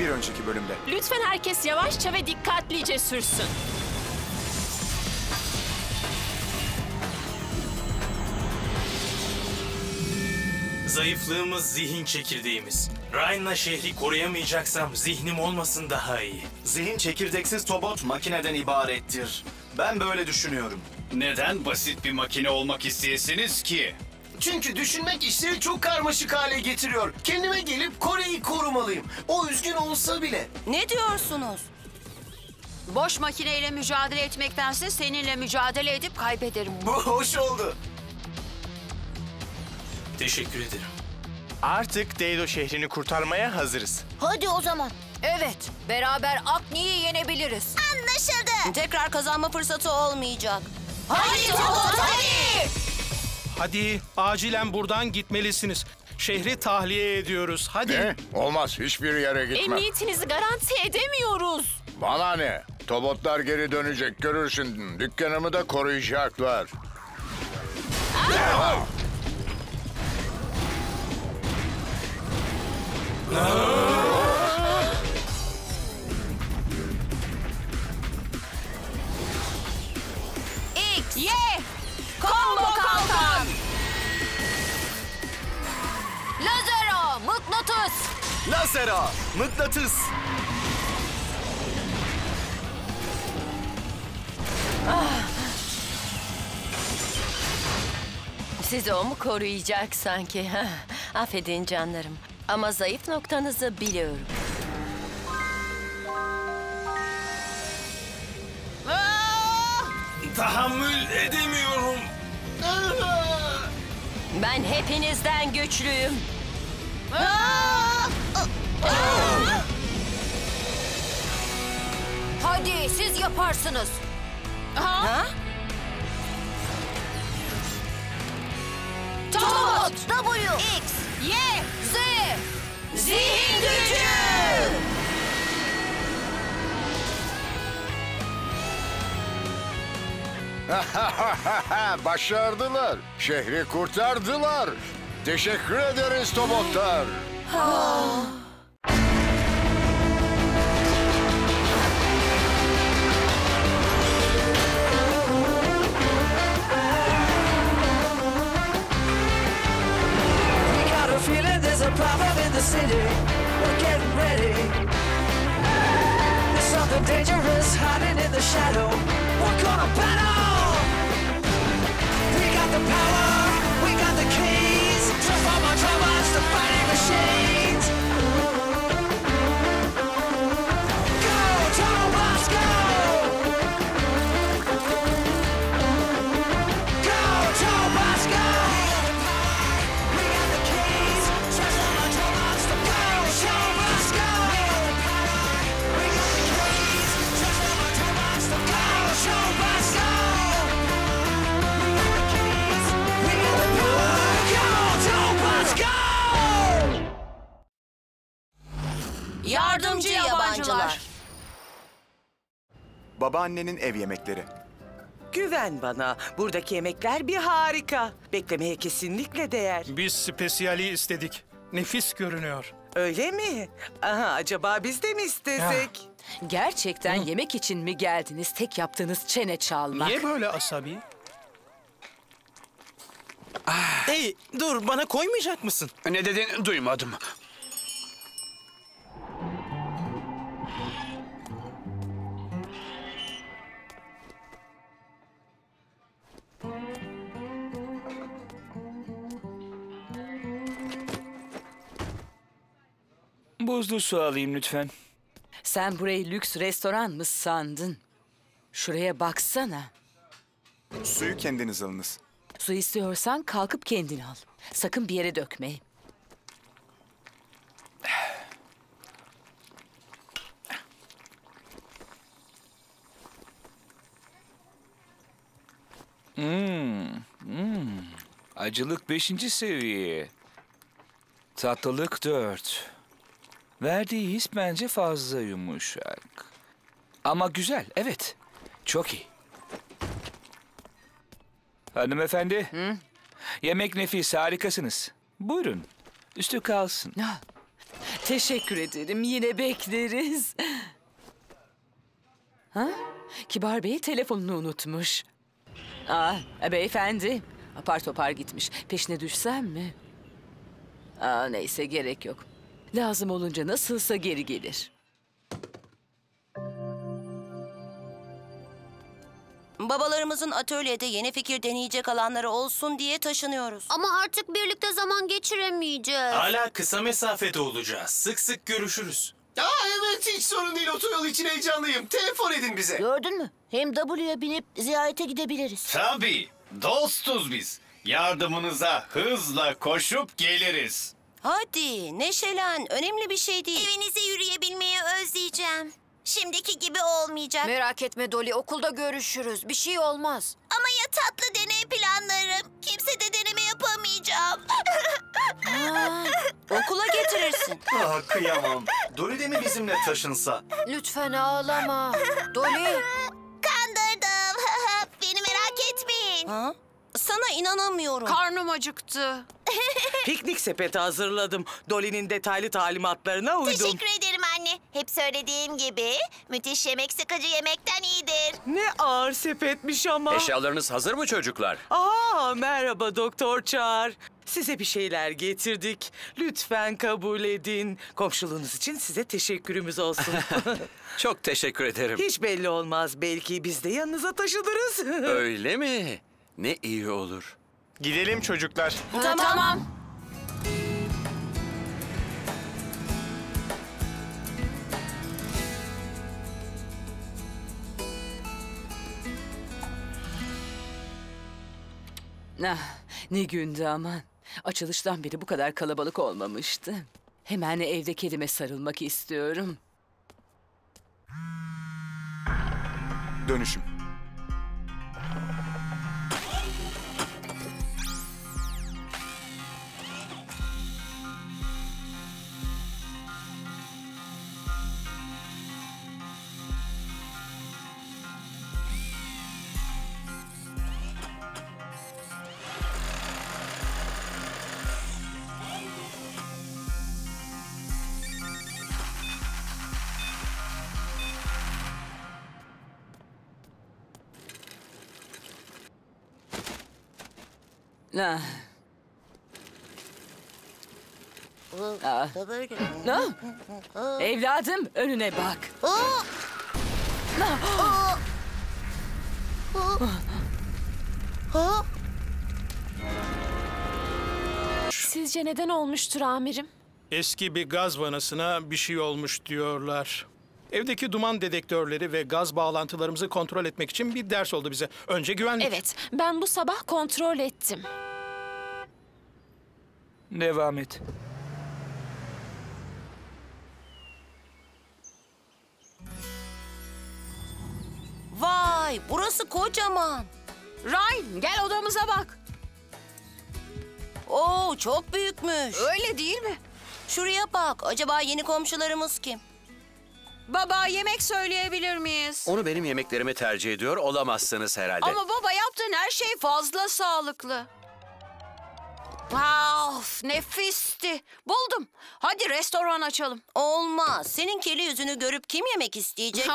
bir önceki bölümde. Lütfen herkes yavaşça ve dikkatlice sürsün. Zayıflığımız zihin çekirdeğimiz. Ryan'la şehri koruyamayacaksam zihnim olmasın daha iyi. Zihin çekirdeksiz tobot makineden ibarettir. Ben böyle düşünüyorum. Neden basit bir makine olmak isteyesiniz ki? Çünkü düşünmek işleri çok karmaşık hale getiriyor. Kendime gelip Kore'yi korumalıyım. O üzgün olsa bile. Ne diyorsunuz? Boş makineyle mücadele etmektense seninle mücadele edip kaybederim. Bu hoş oldu. Teşekkür ederim. Artık Deido şehrini kurtarmaya hazırız. Hadi o zaman. Evet, beraber Akni'yi yenebiliriz. Anlaşıldı. Tekrar kazanma fırsatı olmayacak. Hadi Tobot hadi. Hadi acilen buradan gitmelisiniz. Şehri tahliye ediyoruz. Hadi. Ne? Olmaz. Hiçbir yere gitmem. Emniyetinizi garanti edemiyoruz. Bana ne? Tobotlar geri dönecek görürsün. Dükkanımı da koruyacaklar. X. Lazera, mıknatıs. Sizi o mu koruyacak sanki? Affedin canlarım. Ama zayıf noktanızı biliyorum. Tahammül edemiyorum. Ben hepinizden güçlüyüm. Hadi siz yaparsınız. Ha? Tobot. W. X. Y, Z. Zihin gücü. Başardılar. Şehri kurtardılar. Teşekkür ederiz Tobotlar. City. We're getting ready. There's something dangerous hiding in the shadow. Yardımcı yabancılar. Babaannenin ev yemekleri. Güven bana. Buradaki yemekler bir harika. Beklemeye kesinlikle değer. Biz spesiyali istedik. Nefis görünüyor. Öyle mi? Aha, acaba biz de mi istesek? Gerçekten yemek için mi geldiniz? Tek yaptığınız çene çalmak. Niye böyle asabi? Hey dur bana koymayacak mısın? Ne dedin duymadım. Buzlu su alayım lütfen. Sen burayı lüks restoran mı sandın? Şuraya baksana. Suyu kendiniz alınız. Su istiyorsan kalkıp kendin al. Sakın bir yere dökme. Hmm, hmm. Acılık beşinci seviye. Tatlılık dört. Verdiği his bence fazla yumuşak. Ama güzel, evet. Çok iyi. Hanımefendi. Yemek nefis, harikasınız. Buyurun, üstü kalsın. Teşekkür ederim. Yine bekleriz. Ha? Kibar Bey telefonunu unutmuş. Aa, beyefendi. Apar topar gitmiş. Peşine düşsem mi? Aa, neyse gerek yok. Lazım olunca nasılsa geri gelir. Babalarımızın atölyede yeni fikir deneyecek alanları olsun diye taşınıyoruz. Ama artık birlikte zaman geçiremeyeceğiz. Hala kısa mesafede olacağız. Sık sık görüşürüz. Aa evet hiç sorun değil otoyol için heyecanlıyım. Telefon edin bize. Gördün mü? Hem W'ye binip ziyarete gidebiliriz. Tabii. Dostuz biz. Yardımınıza hızla koşup geliriz. Hadi neşelen önemli bir şey değil. Evinize yürüyebilmeyi özleyeceğim. Şimdiki gibi olmayacak. Merak etme Dolly okulda görüşürüz. Bir şey olmaz. Ama ya tatlı deney planlarım? Kimse de deneme yapamayacağım. Okula getirirsin. Ah kıyamam. Dolly de mi bizimle taşınsa? Lütfen ağlama. Dolly. Kandırdım. Beni merak etmeyin. Ha? Sana inanamıyorum. Karnım acıktı. Piknik sepeti hazırladım. Dolly'nin detaylı talimatlarına uydum. Teşekkür ederim anne. Hep söylediğim gibi müthiş yemek sıkıcı yemekten iyidir. Ne ağır sepetmiş ama. Eşyalarınız hazır mı çocuklar? Aa, merhaba Doktor Çağır. Size bir şeyler getirdik. Lütfen kabul edin. Komşuluğunuz için size teşekkürümüz olsun. Çok teşekkür ederim. Hiç belli olmaz. Belki biz de yanınıza taşınırız. Öyle mi? Ne iyi olur. Gidelim çocuklar. Tamam. Ah, ne gündü aman. Açılıştan beri bu kadar kalabalık olmamıştı. Hemen evde kedime sarılmak istiyorum. Dönüşüm. Ah. Ah. Ah. Evladım önüne bak. Sizce neden olmuştur amirim? Eski bir gaz vanasına bir şey olmuş diyorlar. Evdeki duman dedektörleri ve gaz bağlantılarımızı kontrol etmek için bir ders oldu bize. Önce güvenlik. Evet, ben bu sabah kontrol ettim. Devam et. Vay burası kocaman. Ryan gel odamıza bak. Oo çok büyükmüş. Öyle değil mi? Şuraya bak. Acaba yeni komşularımız kim? Baba yemek söyleyebilir miyiz? Onu benim yemeklerime tercih ediyor olamazsınız herhalde. Ama baba yaptığın her şey fazla sağlıklı. Of nefisti. Buldum. Hadi restoran açalım. Olmaz. Senin kirli yüzünü görüp kim yemek isteyecek?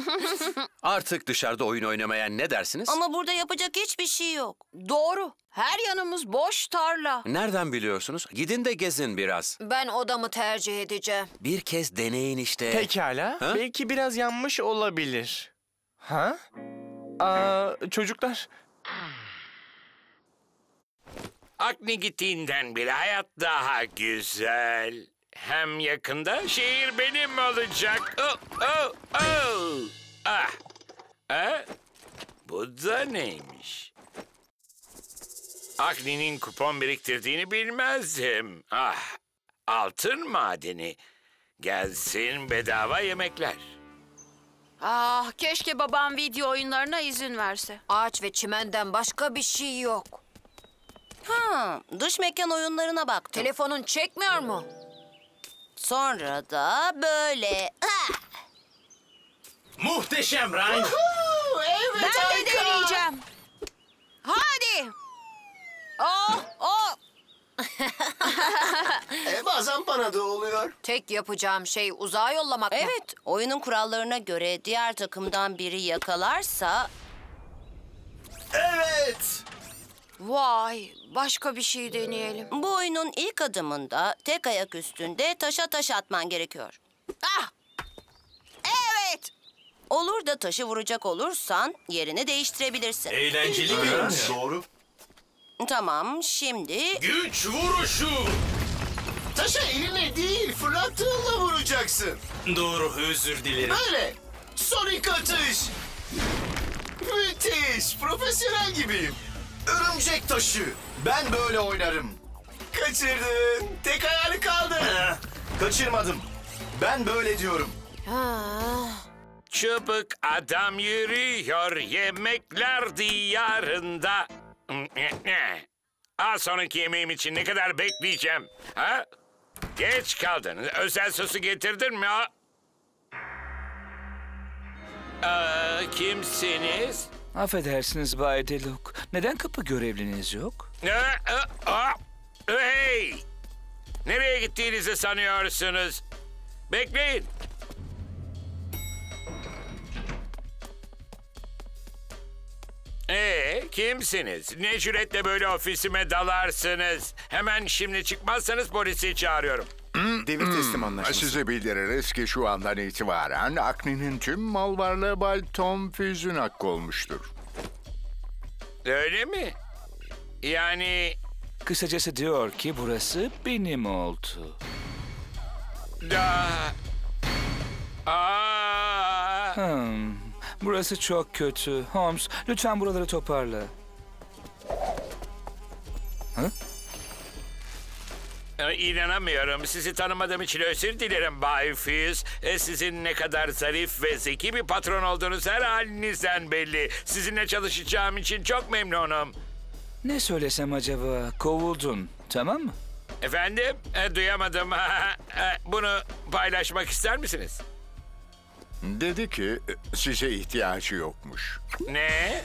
Artık dışarıda oyun oynamaya ne dersiniz? Ama burada yapacak hiçbir şey yok. Doğru. Her yanımız boş tarla. Nereden biliyorsunuz? Gidin de gezin biraz. Ben odamı tercih edeceğim. Bir kez deneyin işte. Pekala. Ha? Belki biraz yanmış olabilir. Ha? Aa, çocuklar. Akne gittiğinden beri hayat daha güzel. Hem yakında şehir benim olacak. Oh, oh, oh. Ah. Ah. Bu da neymiş? Akne'nin kupon biriktirdiğini bilmezdim. Ah. Altın madeni. Gelsin bedava yemekler. Ah keşke babam video oyunlarına izin verse. Ağaç ve çimenden başka bir şey yok. Ha, dış mekan oyunlarına baktım. Telefonun çekmiyor mu? Sonra da böyle. Ah! Muhteşem Ryan. ben de deneyeceğim. Hadi. Oh, oh. e, bazen bana da oluyor. Tek yapacağım şey uzağa yollamak mı? Evet, oyunun kurallarına göre diğer takımdan biri yakalarsa... Evet. Vay, başka bir şey deneyelim. Bu oyunun ilk adımında tek ayak üstünde taşa taş atman gerekiyor. Ah! Evet! Olur da taşı vuracak olursan yerini değiştirebilirsin. Eğlenceli miymiş? Doğru. Tamam, şimdi... Güç vuruşu. Taşa eline değil fırlattığınla vuracaksın. Doğru, özür dilerim. Böyle. Sonic atış. Müthiş. Profesyonel gibiyim. Örümcek taşı. Ben böyle oynarım. Kaçırdın. Tek ayağını kaldı. Kaçırmadım. Ben böyle diyorum. Çubuk adam yürüyor yemekler diyarında. Az sonraki yemeğim için ne kadar bekleyeceğim? Ha? Geç kaldın. Özel sosu getirdin mi? Aa, kimsiniz? Affedersiniz Bay Deluk. Neden kapı görevliniz yok? Aa, aa. Hey! Nereye gittiğinizi sanıyorsunuz? Bekleyin. Ee, kimsiniz? Ne cüretle böyle ofisime dalarsınız? Hemen şimdi çıkmazsanız polisi çağırıyorum. Devir teslim anlaşması. Size bildiririz ki şu andan itibaren Akni'nin tüm mal varlığı Bay Tom Füz'ün hakkı olmuştur. Öyle mi? Yani... Kısacası diyor ki burası benim oldu. Da... Aa... Hmm, burası çok kötü. Holmes, lütfen buraları toparla. Ha? Ee, İnanamıyorum. Sizi tanımadığım için özür dilerim Bay Fizz. Ee, Sizin ne kadar zarif ve zeki bir patron olduğunuz her halinizden belli. Sizinle çalışacağım için çok memnunum. Ne söylesem acaba? Kovuldun, tamam mı? Efendim? E, duyamadım. E, Bunu paylaşmak ister misiniz? Dedi ki size ihtiyacı yokmuş. Ne?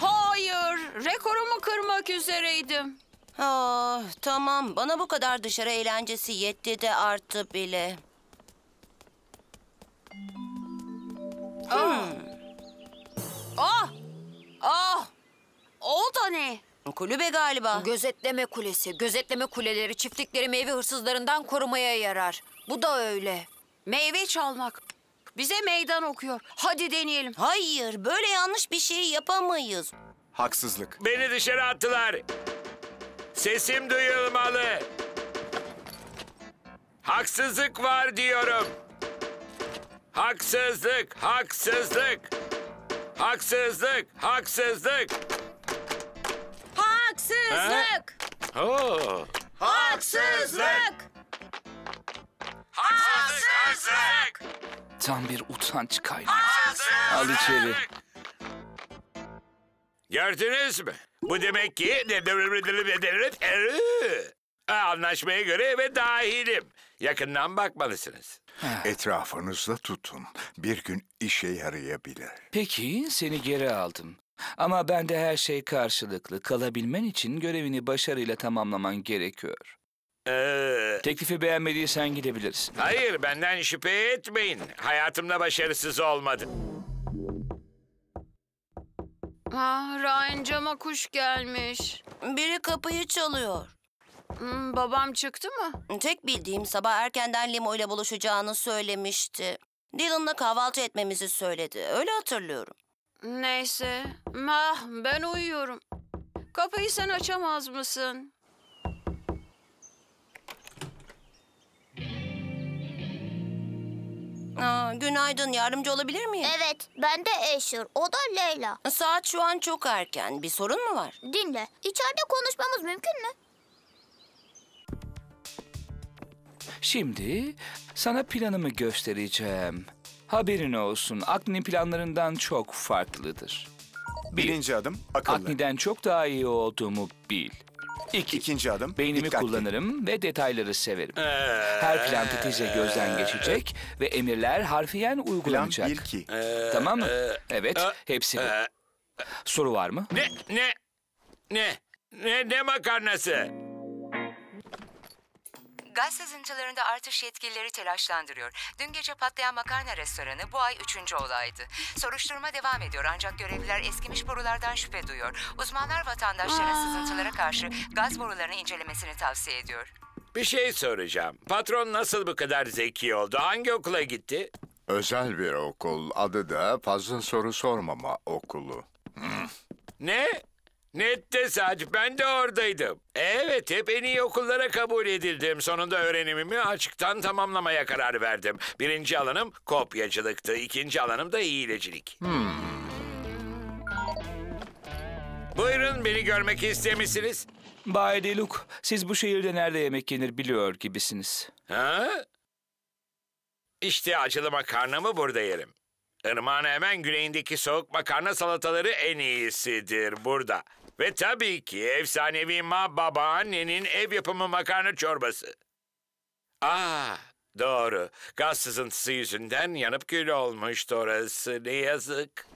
Hayır, rekorumu kırmak üzereydim. Ah, tamam, bana bu kadar dışarı eğlencesi yetti de arttı bile. Ah! Ah! Ah! O da ne? Kulübe galiba. Gözetleme kulesi. Gözetleme kuleleri çiftlikleri meyve hırsızlarından korumaya yarar. Bu da öyle. Meyve çalmak. Bize meydan okuyor. Hadi deneyelim. Hayır, böyle yanlış bir şey yapamayız. Haksızlık. Beni dışarı attılar. Sesim duyulmalı. Haksızlık var diyorum. Haksızlık, haksızlık. Haksızlık, haksızlık. Haksızlık! Oo. Haksızlık! Haksızlık! Tam bir utanç kaynağı. Al içeri. Gördünüz mü? Bu demek ki... Anlaşmaya göre eve dahilim. Yakından bakmalısınız. Etrafınızda tutun. Bir gün işe yarayabilir. Peki, seni geri aldım. Ama bende her şey karşılıklı. Kalabilmen için görevini başarıyla tamamlaman gerekiyor. Ee, Teklifi beğenmediysen gidebilirsin. hayır, benden şüphe etmeyin. Hayatımda başarısız olmadım. Ah, Ryan cama kuş gelmiş. Biri kapıyı çalıyor. Hmm, babam çıktı mı? Tek bildiğim sabah erkenden Limo ile buluşacağını söylemişti. Dylan'la kahvaltı etmemizi söyledi. Öyle hatırlıyorum. Neyse. Ah, ben uyuyorum. Kapıyı sen açamaz mısın? Aa, günaydın, yardımcı olabilir miyim? Evet, ben de Asher, o da Leyla. Saat şu an çok erken. Bir sorun mu var? Dinle, içeride konuşmamız mümkün mü? Şimdi sana planımı göstereceğim. Haberin olsun, Agni planlarından çok farklıdır. Birinci adım akıllı. Agni'den çok daha iyi olduğumu bil. İki, İkinci adım beynimi dikkatli. kullanırım ve detayları severim. Ee, Her plan titize gözden geçecek ve emirler harfiyen uygulanacak. Plan 1-2. Tamam mı? Ee, Evet, e, hepsi e, Soru var mı? Ne, ne, ne, ne, ne makarnası? Gaz sızıntılarında artış yetkilileri telaşlandırıyor. Dün gece patlayan makarna restoranı bu ay üçüncü olaydı. Soruşturma devam ediyor ancak görevliler eskimiş borulardan şüphe duyuyor. Uzmanlar vatandaşların sızıntılara karşı gaz borularını incelemesini tavsiye ediyor. Bir şey soracağım. Patron nasıl bu kadar zeki oldu? Hangi okula gitti? Özel bir okul. Adı da fazla soru sormama okulu. Ne? Ne tesadüf ben de oradaydım. Evet hep en iyi okullara kabul edildim. Sonunda öğrenimimi açıktan tamamlamaya karar verdim. Birinci alanım kopyacılıktı. ikinci alanım da hilecilik. Buyurun beni görmek istemişsiniz. Bay Deluk, siz bu şehirde nerede yemek yenir biliyor gibisiniz. Ha? İşte acılı makarnamı burada yerim. Irmağın hemen güneyindeki soğuk makarna salataları en iyisidir burada. Ve tabii ki efsanevi ma babaannenin ev yapımı makarna çorbası. Aa, doğru. Gaz sızıntısı yüzünden yanıp kül olmuştu orası. Ne yazık.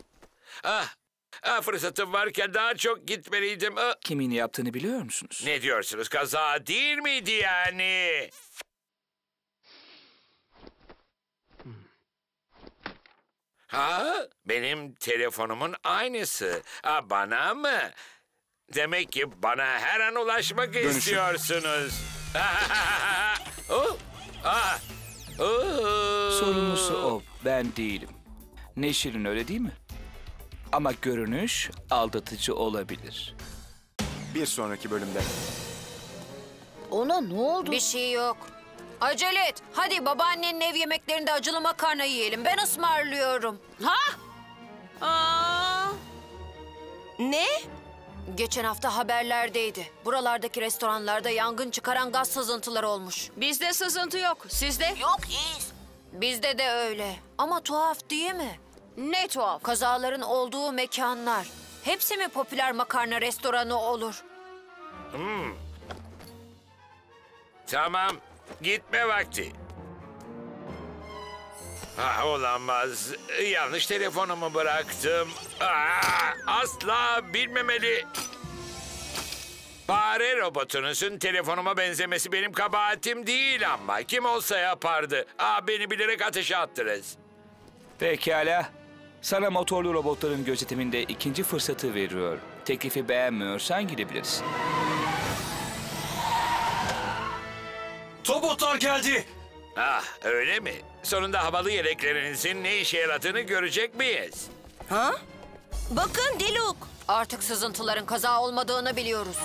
Ah, ah fırsatım varken daha çok gitmeliydim. Ah. Kimin yaptığını biliyor musunuz? Ne diyorsunuz? Kaza değil miydi yani? Ha, benim telefonumun aynısı. Ha, bana mı? Demek ki bana her an ulaşmak Dönüşüm. istiyorsunuz. oh, ah, oh. Sorumlusu o, ben değilim. Neşir'in öyle değil mi? Ama görünüş aldatıcı olabilir. Bir sonraki bölümde. Ona ne oldu? Bir şey yok. Acele et. Hadi babaannenin ev yemeklerinde acılı makarna yiyelim. Ben ısmarlıyorum. Ha? Aa. Ne? Geçen hafta haberlerdeydi. Buralardaki restoranlarda yangın çıkaran gaz sızıntıları olmuş. Bizde sızıntı yok. Sizde? Yok iyiyiz. Bizde de öyle. Ama tuhaf değil mi? Ne tuhaf? Kazaların olduğu mekanlar. Hepsi mi popüler makarna restoranı olur? Hmm. Tamam, gitme vakti. Ah, olamaz. Yanlış telefonumu bıraktım. Ah, asla bilmemeli. Fare robotunuzun telefonuma benzemesi benim kabahatim değil ama kim olsa yapardı. Ah, beni bilerek ateşe attınız. Pekala. Sana motorlu robotların gözetiminde ikinci fırsatı veriyor. Teklifi beğenmiyorsan gidebilirsin. Tobotlar geldi. Ah, öyle mi? Sonunda havalı yeleklerinizin ne işe yaradığını görecek miyiz? Ha? Bakın Diluk. Artık sızıntıların kaza olmadığını biliyoruz.